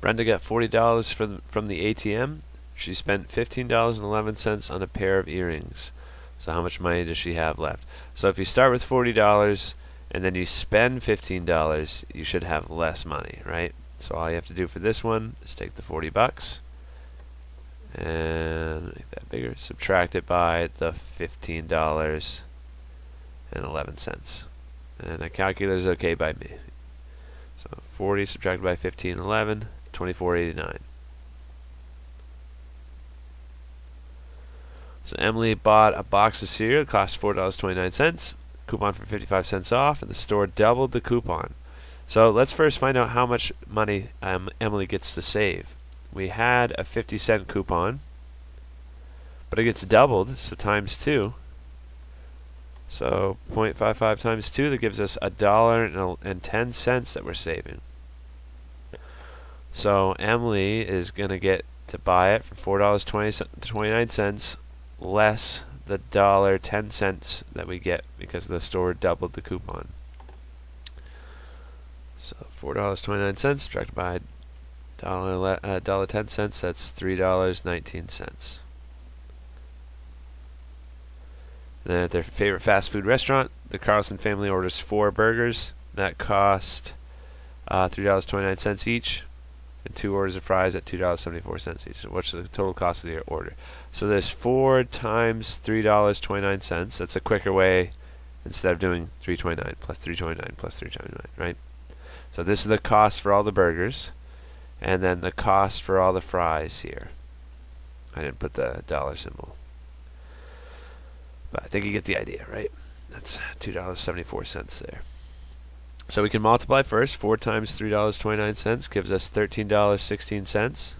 Brenda got $40 from, from the ATM. She spent $15.11 on a pair of earrings. So how much money does she have left? So if you start with $40 and then you spend $15, you should have less money, right? So all you have to do for this one is take the 40 bucks and make that bigger, subtract it by the $15 and 11 cents. And a calculator is okay by me. So 40 subtracted by 15, 11, 24.89. So Emily bought a box of cereal, it cost $4.29, coupon for 55 cents off, and the store doubled the coupon. So let's first find out how much money um, Emily gets to save. We had a 50 cent coupon, but it gets doubled, so times 2. So 0.55 times 2, that gives us a dollar and 10 cents that we're saving. So Emily is going to get to buy it for $4.29 less the dollar 10 cents that we get because the store doubled the coupon. So $4.29 subtracted by dollar uh, dollar 10 cents that's $3.19. Then at their favorite fast food restaurant, the Carlson family orders four burgers. That cost uh, $3.29 each and two orders of fries at $2.74 each. What's the total cost of the order? So there's 4 times $3.29. That's a quicker way instead of doing 329 plus 329 plus 329, right? So this is the cost for all the burgers and then the cost for all the fries here. I didn't put the dollar symbol. But I think you get the idea, right? That's $2.74 there. So we can multiply first. 4 times $3.29 gives us $13.16.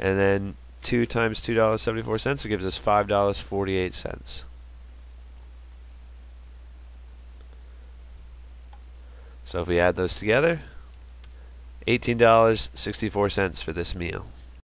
And then 2 times $2.74 gives us $5.48. So if we add those together, $18.64 for this meal.